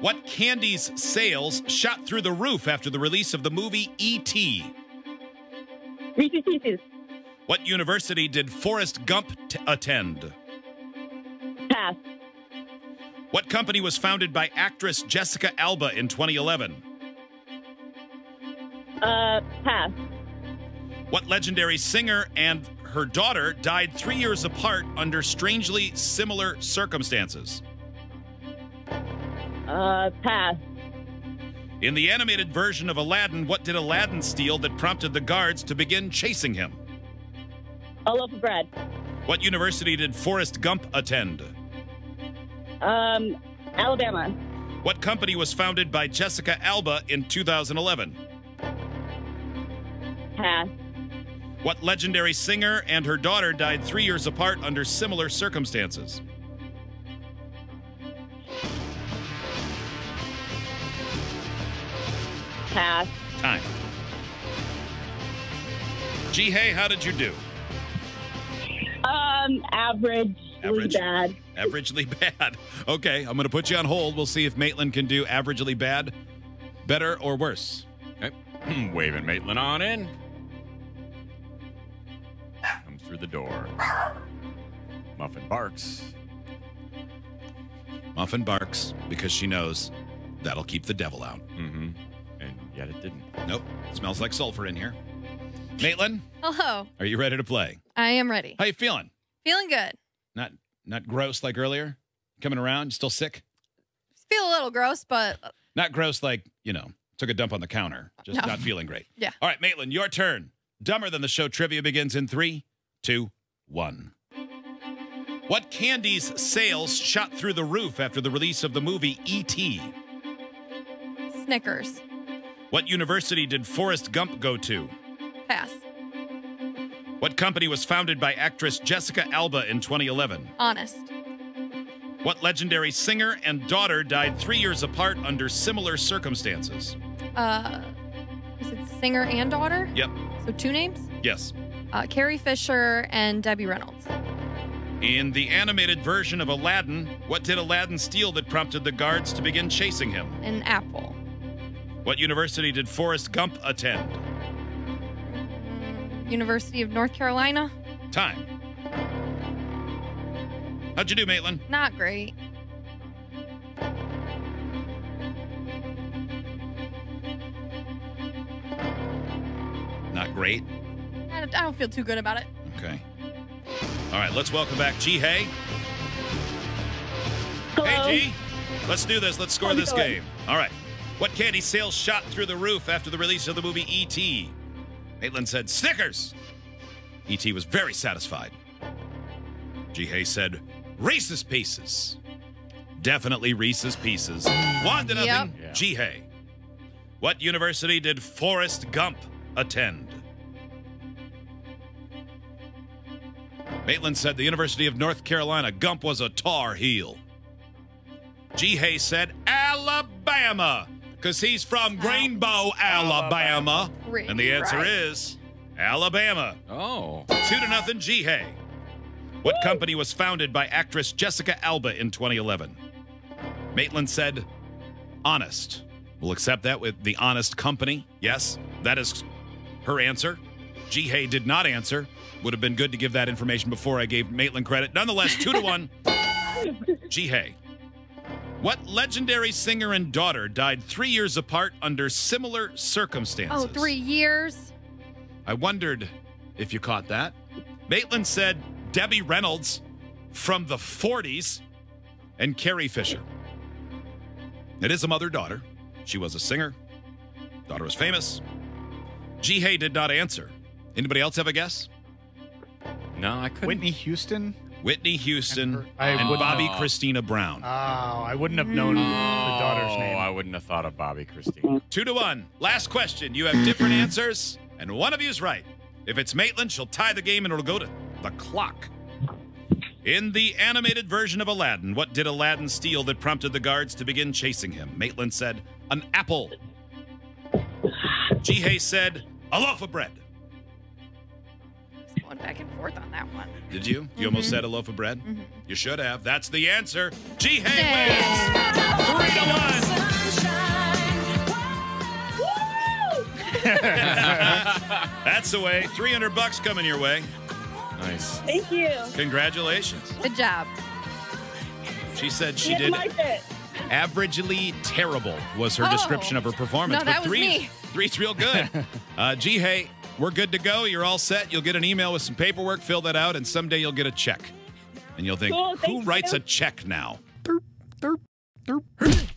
What candy's sales shot through the roof after the release of the movie E.T.? Reese's Pieces. What university did Forrest Gump t- attend? Pass. What company was founded by actress Jessica Alba in 2011? Uh, pass. What legendary singer and her daughter died three years apart under strangely similar circumstances? Uh, pass. In the animated version of Aladdin, what did Aladdin steal that prompted the guards to begin chasing him? A loaf of bread. What university did Forrest Gump attend? Um, Alabama. What company was founded by Jessica Alba in 2011? Pass. What legendary singer and her daughter died three years apart under similar circumstances? Pass. Time. Jihye, how did you do? Um, average. Average. Bad. Averagely bad. Okay, I'm going to put you on hold. We'll see if Maitlynn can do averagely bad, better, or worse. Okay. Waving Maitlynn on in. Comes through the door. Muffin barks. Muffin barks because she knows that'll keep the devil out. Mm-hmm. And yet it didn't. Nope, smells like sulfur in here. Maitlynn, Hello. are you ready to play? I am ready. How you feeling? Feeling good. Not not gross like earlier? Coming around? Still sick? Feel a little gross, but Not gross like, you know, took a dump on the counter. Just No. not feeling great. Yeah. All right, Maitlynn, your turn. Dumber than the show trivia begins in three, two, one. What candy's sales shot through the roof after the release of the movie E.T.? Snickers. What university did Forrest Gump go to? Pass. What company was founded by actress Jessica Alba in 2011? Honest. What legendary singer and daughter died three years apart under similar circumstances? Uh, is it singer and daughter? Yep. So two names? Yes. Uh, Carrie Fisher and Debbie Reynolds. In the animated version of Aladdin, what did Aladdin steal that prompted the guards to begin chasing him? An apple. What university did Forrest Gump attend? University of North Carolina. Time. How'd you do, Maitlynn? Not great. Not great. I don't, I don't feel too good about it. Okay. All right, let's welcome back Jihye. Hello. Hey, G. Let's do this. Let's score How's this going? game. All right. What candy sales shot through the roof after the release of the movie E.T.? Maitlynn said Snickers. E.T. was very satisfied. Jihye said Reese's Pieces. Definitely Reese's Pieces. One to nothing. Yep. Yeah. Jihye. What university did Forrest Gump attend? Maitlynn said the University of North Carolina. Gump was a tar heel. Jihye said Alabama, because he's from Greenbow, Alabama. Really? And the answer Right. is Alabama. Oh. Two to nothing, Jihye. What company was founded by actress Jessica Alba in 2011? Maitlynn said, Honest. We'll accept that with the Honest Company. Yes, that is her answer. Jihye did not answer. Would have been good to give that information before I gave Maitlynn credit. Nonetheless, two to one. G. Hay. What legendary singer and daughter died three years apart under similar circumstances? Oh, three years. I wondered if you caught that. Maitlynn said Debbie Reynolds from the 40s and Carrie Fisher. It is a mother daughter. She was a singer. Daughter was famous. Jihye did not answer. Anybody else have a guess? No, I couldn't. Whitney Houston. Whitney Houston And her- and Bobbi Oh. Kristina Brown. Oh, I wouldn't have known the daughter's oh, name. Oh. I wouldn't have thought of Bobbi Kristina. Two to one. Last question. You have different answers, and one of you is right. If it's Maitlynn, she'll tie the game and it'll go to the clock. In the animated version of Aladdin, what did Aladdin steal that prompted the guards to begin chasing him? Maitlynn said, an apple. Hay said, a loaf of bread. Going back and forth on that one. Did you? You almost Mhm. said a loaf of bread? Mhm. You should have. That's the answer. G. Yay. Hay wins. Three to one. That's the way. 300 bucks coming your way. Nice. Thank you. Congratulations. Good job. She said she did Mark it. averagely terrible was her Oh. description of her performance. No, that but was three's, me. three's real good. uh, G. Hey, we're good to go. You're all set. You'll get an email with some paperwork. Fill that out, and someday you'll get a check. And you'll think, Cool, who thank writes you. a check now? Derp, derp, derp.